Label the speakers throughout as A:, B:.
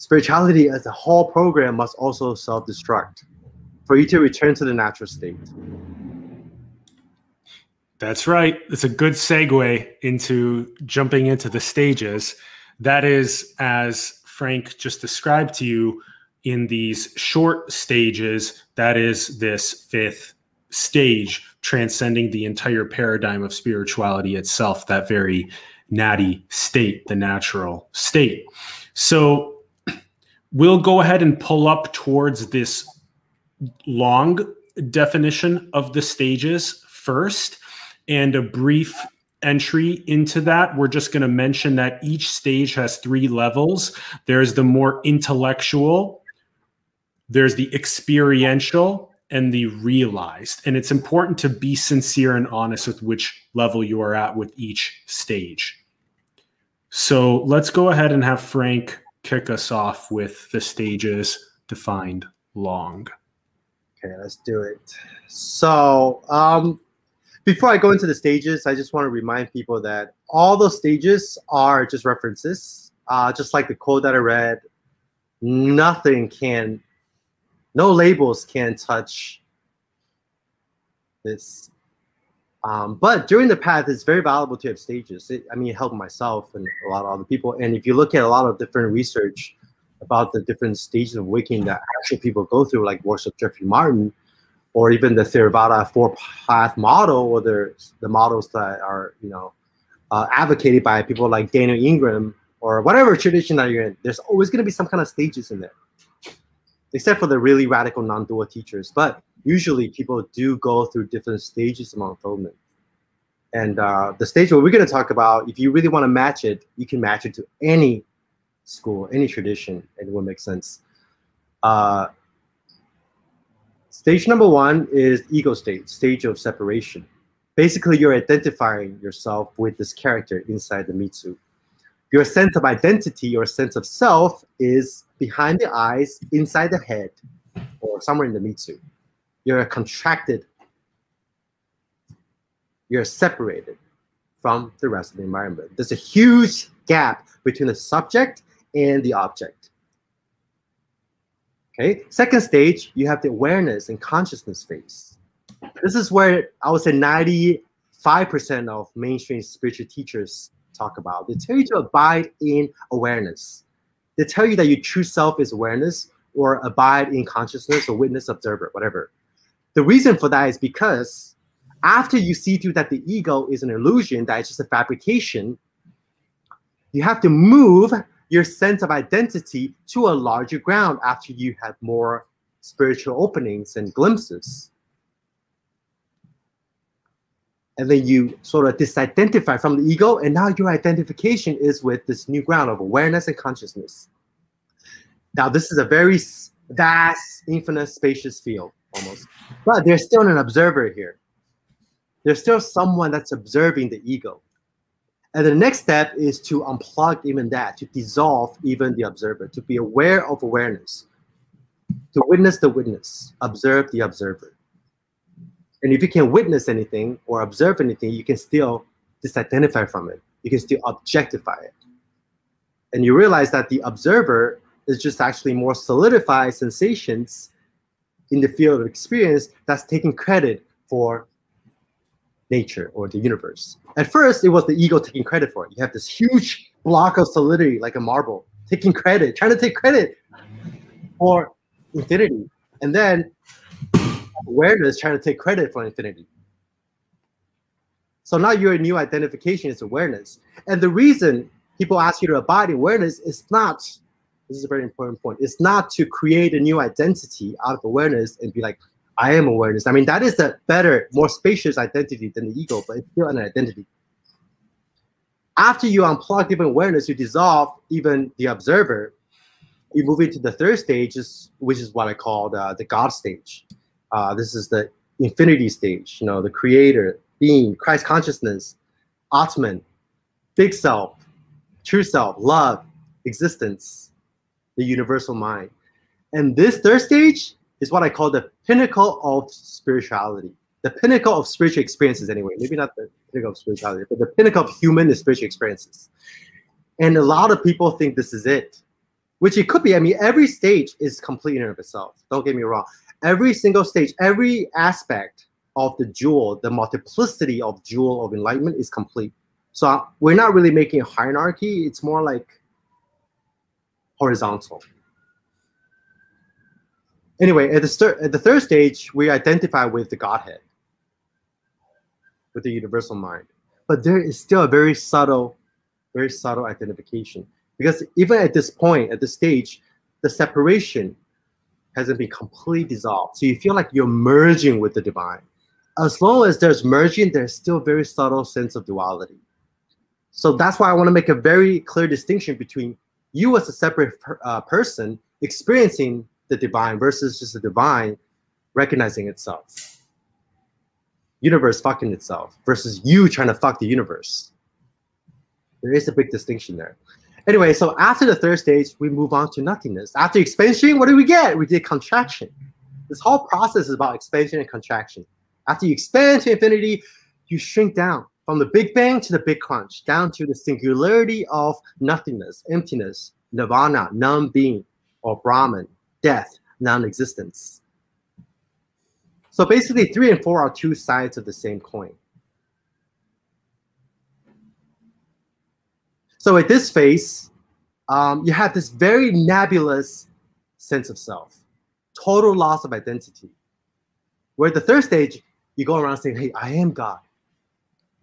A: spirituality as a whole program must also self-destruct for you to return to the natural state.
B: That's right. It's a good segue into jumping into the stages. That is, as Frank just described to you, in these short stages, that is this fifth stage, transcending the entire paradigm of spirituality itself, that very natty state, the natural state. So we'll go ahead and pull up towards this long definition of the stages first and a brief entry into that. We're just going to mention that each stage has three levels there's the more intellectual, there's the experiential, and the realized. And it's important to be sincere and honest with which level you are at with each stage. So let's go ahead and have Frank kick us off with the stages defined long.
A: Okay, let's do it. So, um, before I go into the stages, I just want to remind people that all those stages are just references. Uh, just like the quote that I read, nothing can, no labels can touch this. Um, but during the path, it's very valuable to have stages. It, I mean, it helped myself and a lot of other people. And if you look at a lot of different research about the different stages of waking that actual people go through, like of Jeffrey Martin, or even the Theravada four path model, or the, the models that are, you know, uh, advocated by people like Daniel Ingram or whatever tradition that you're in, there's always going to be some kind of stages in there, except for the really radical non-dual teachers. But usually people do go through different stages of unfoldment. And uh, the stage what we're going to talk about, if you really want to match it, you can match it to any school, any tradition, and it will make sense. Uh, Stage number one is ego state, stage of separation. Basically, you're identifying yourself with this character inside the meatsuit. Your sense of identity, your sense of self is behind the eyes, inside the head, or somewhere in the meatsuit. You're contracted. You're separated from the rest of the environment. There's a huge gap between the subject and the object. Okay. Second stage, you have the awareness and consciousness phase. This is where I would say 95% of mainstream spiritual teachers talk about. They tell you to abide in awareness. They tell you that your true self is awareness or abide in consciousness or witness, observer, whatever. The reason for that is because after you see through that the ego is an illusion, that it's just a fabrication, you have to move your sense of identity to a larger ground after you have more spiritual openings and glimpses. And then you sort of disidentify from the ego, and now your identification is with this new ground of awareness and consciousness. Now, this is a very vast, infinite, spacious field almost, but there's still an observer here. There's still someone that's observing the ego. And the next step is to unplug even that, to dissolve even the observer, to be aware of awareness, to witness the witness, observe the observer. And if you can witness anything or observe anything, you can still disidentify from it. You can still objectify it. And you realize that the observer is just actually more solidified sensations in the field of experience that's taking credit for nature or the universe. At first, it was the ego taking credit for it. You have this huge block of solidity, like a marble, taking credit, trying to take credit for infinity. And then awareness trying to take credit for infinity. So now your new identification is awareness. And the reason people ask you to abide awareness is not, this is a very important point, it's not to create a new identity out of awareness and be like, I am awareness. I mean, that is a better, more spacious identity than the ego, but it's still an identity. After you unplug even awareness, you dissolve even the observer, you move into the third stage, which is what I call the, the God stage. Uh, this is the infinity stage, you know, the creator, being, Christ consciousness, Atman, big self, true self, love, existence, the universal mind. And this third stage is what I call the pinnacle of spirituality. The pinnacle of spiritual experiences, anyway. Maybe not the pinnacle of spirituality, but the pinnacle of human and spiritual experiences. And a lot of people think this is it. which it could be. I mean, every stage is complete in and of itself. Don't get me wrong. Every single stage, every aspect of the jewel, the multiplicity of jewel of enlightenment is complete. So we're not really making a hierarchy. It's more like horizontal. Anyway, at the, at the third stage, we identify with the Godhead, with the universal mind. But there is still a very subtle, very subtle identification. Because even at this point, at this stage, the separation hasn't been completely dissolved. So you feel like you're merging with the divine. As long as there's merging, there's still a very subtle sense of duality. So that's why I want to make a very clear distinction between you as a separate per, uh, person experiencing the divine versus just the divine recognizing itself. Universe fucking itself versus you trying to fuck the universe. There is a big distinction there. Anyway, so after the third stage, we move on to nothingness. After expansion, what do we get? We get contraction. This whole process is about expansion and contraction. After you expand to infinity, you shrink down from the Big Bang to the Big Crunch, down to the singularity of nothingness, emptiness, nirvana, non-being, or Brahman, death, non-existence. So basically, three and four are two sides of the same coin. So at this phase, um, you have this very nebulous sense of self, total loss of identity. Where at the third stage, you go around saying, hey, I am God.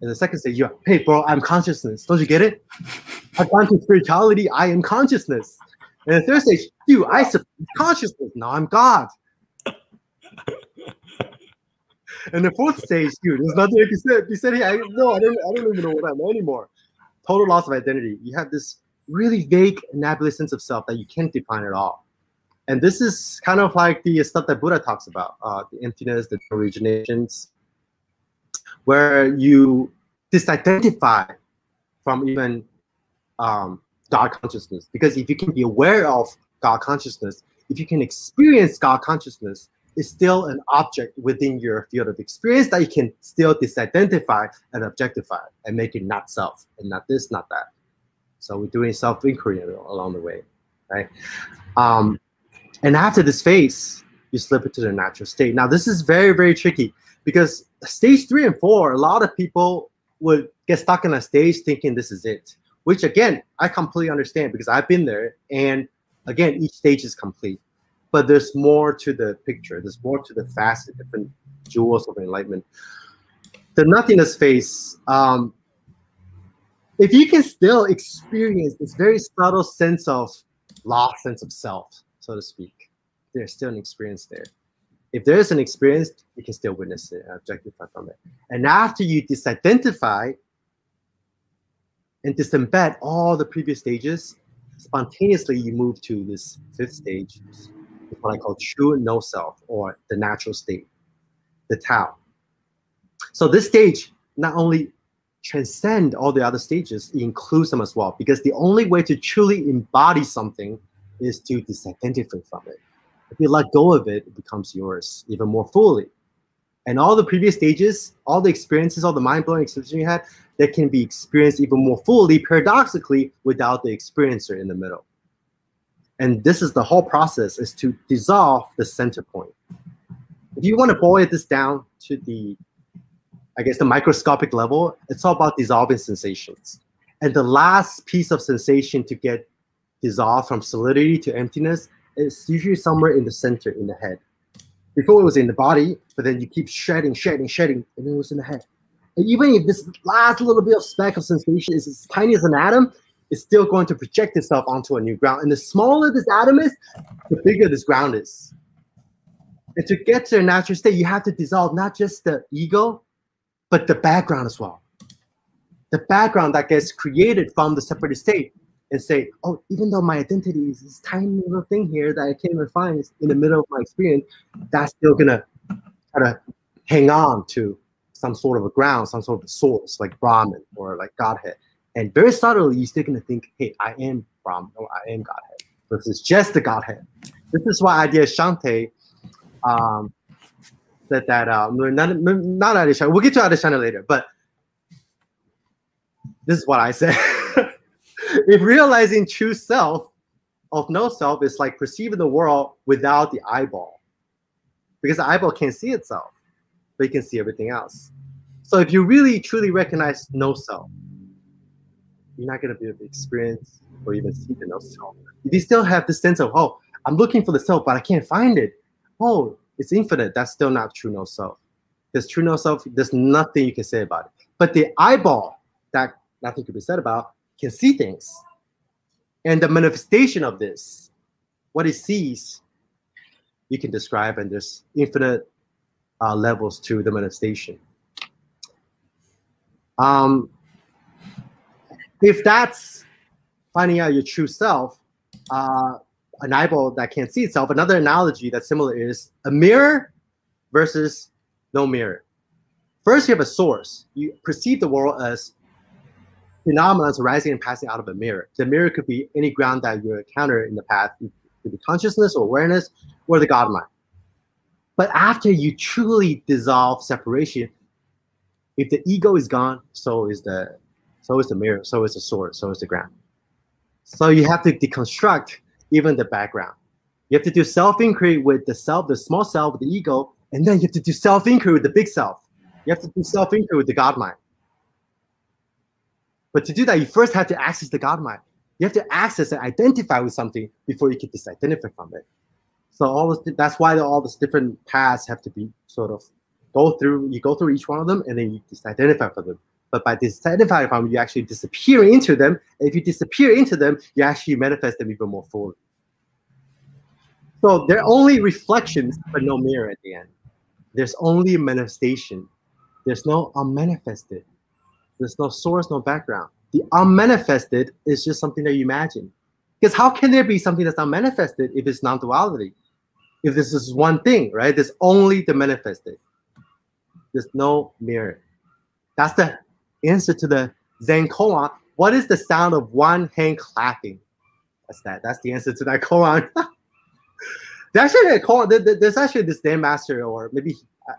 A: And the second stage, you're, hey, bro, I'm consciousness. Don't you get it? I've gone to spirituality. I am consciousness. And the third stage, dude, I support consciousness. Now I'm God. and the fourth stage, dude, there's nothing like you said. You said, hey, I, no, I don't, I don't even know what I'm anymore. Total loss of identity. You have this really vague, nebulous sense of self that you can't define at all. And this is kind of like the stuff that Buddha talks about, uh, the emptiness, the originations, where you disidentify from even um, God consciousness. Because if you can be aware of God consciousness, if you can experience God consciousness, it's still an object within your field of experience that you can still disidentify and objectify and make it not self and not this, not that. So we're doing self inquiry along the way, right? Um, and after this phase, you slip into the natural state. Now, this is very, very tricky because stage three and four, a lot of people would get stuck in a stage thinking this is it which again, I completely understand because I've been there. And again, each stage is complete. But there's more to the picture. There's more to the facet, different jewels of enlightenment. The nothingness phase, um, if you can still experience this very subtle sense of lost sense of self, so to speak, there's still an experience there. If there is an experience, you can still witness it uh, and objectify from it. And after you disidentify and disembed all the previous stages, spontaneously you move to this fifth stage, what I call true no self or the natural state, the Tao. So this stage not only transcend all the other stages, it includes them as well, because the only way to truly embody something is to disidentify from it. If you let go of it, it becomes yours even more fully. And all the previous stages, all the experiences, all the mind-blowing experiences you had, that can be experienced even more fully, paradoxically, without the experiencer in the middle. And this is the whole process is to dissolve the center point. If you want to boil this down to the, I guess, the microscopic level, it's all about dissolving sensations. And the last piece of sensation to get dissolved from solidity to emptiness is usually somewhere in the center in the head. Before it was in the body, but then you keep shedding, shedding, shedding, and then it was in the head. And even if this last little bit of speck of sensation is as tiny as an atom, it's still going to project itself onto a new ground. And the smaller this atom is, the bigger this ground is. And to get to a natural state, you have to dissolve not just the ego, but the background as well. The background that gets created from the separated state and say, oh, even though my identity is this tiny little thing here that I can't even find in the middle of my experience, that's still gonna kind of hang on to some sort of a ground, some sort of a source, like Brahman or like Godhead. And very subtly, you're still gonna think, hey, I am Brahman or I am Godhead versus just the Godhead. This is why Adyashanti um, said that, um, not, not Adyashanti, we'll get to Adyashanti later, but this is what I said. if realizing true self of no self is like perceiving the world without the eyeball. Because the eyeball can't see itself, but it can see everything else. So if you really truly recognize no self, you're not going to be able to experience or even see the no self. If you still have this sense of, oh, I'm looking for the self, but I can't find it. Oh, it's infinite. That's still not true no self. There's true no self. There's nothing you can say about it. But the eyeball, that nothing can be said about, can see things. And the manifestation of this, what it sees, you can describe, and there's infinite uh, levels to the manifestation. Um, if that's finding out your true self, uh, an eyeball that can't see itself, another analogy that's similar is a mirror versus no mirror. First, you have a source. You perceive the world as phenomena is arising and passing out of a mirror. The mirror could be any ground that you encounter in the path. It could be consciousness or awareness or the God mind. But after you truly dissolve separation, if the ego is gone, so is the so is the mirror, so is the source, so is the ground. So you have to deconstruct even the background. You have to do self-inquiry with the self, the small self, the ego, and then you have to do self-inquiry with the big self. You have to do self-inquiry with the God mind. But to do that, you first have to access the God mind. You have to access and identify with something before you can disidentify from it. So all this, that's why all these different paths have to be sort of go through. You go through each one of them, and then you disidentify from them. But by disidentifying from them, you actually disappear into them. And if you disappear into them, you actually manifest them even more fully. So they're only reflections, but no mirror at the end. There's only manifestation. There's no unmanifested. There's no source, no background. The unmanifested is just something that you imagine. Because how can there be something that's unmanifested if it's non-duality? If this is one thing, right? There's only the manifested. There's no mirror. That's the answer to the Zen koan. What is the sound of one hand clapping? That's that. That's the answer to that koan. there's actually a koan. There's actually this Zen master, or maybe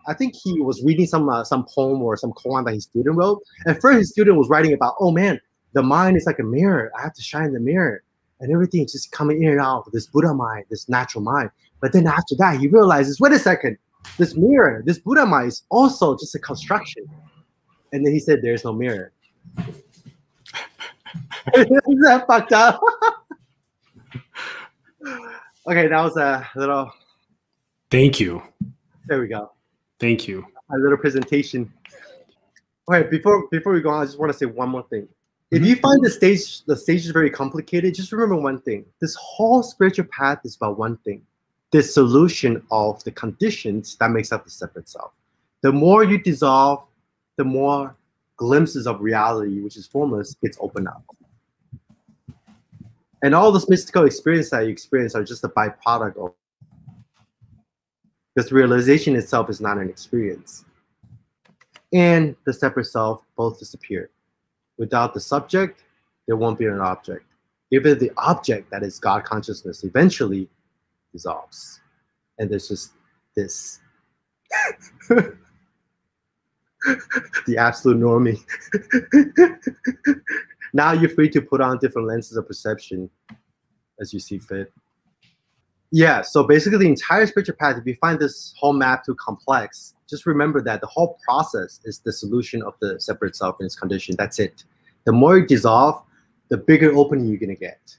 A: I think he was reading some uh, some poem or some koan that his student wrote. And first, his student was writing about, oh man, the mind is like a mirror. I have to shine the mirror, and everything is just coming in and out of this Buddha mind, this natural mind. But then after that, he realizes, wait a second, this mirror, this Buddha mind is also just a construction. And then he said, there's no mirror. is that fucked up? okay, that was a little.
B: Thank you.
A: There we go.
B: Thank you.
A: A little presentation. Okay, before before we go on, I just want to say one more thing. If you mm-hmm. find the stage the stage is very complicated, just remember one thing. This whole spiritual path is about one thing. The solution of the conditions that makes up the separate self. The more you dissolve, the more glimpses of reality, which is formless, gets opened up. And all this mystical experience that you experience are just a byproduct of because realization itself is not an experience. And the separate self both disappear. Without the subject, there won't be an object. Even the object that is God consciousness eventually dissolves. And there's just this the absolute normie. now you're free to put on different lenses of perception as you see fit. Yeah, so basically the entire spiritual path, if you find this whole map too complex, just remember that the whole process is the solution of the separate self in its condition. That's it. The more you dissolve, the bigger opening you're gonna get.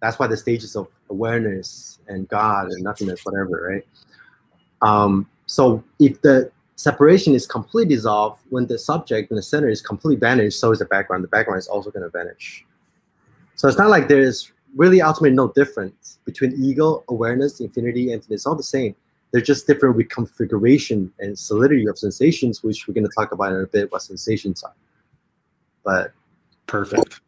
A: That's why the stages of awareness and God and nothingness, whatever, right? Um, so if the separation is completely dissolved, when the subject in the center is completely vanished, so is the background. The background is also gonna vanish. So it's not like there's really ultimately no difference between ego, awareness, infinity, and it's all the same. They're just different with configuration and solidity of sensations, which we're going to talk about in a bit what sensations are. But
B: perfect.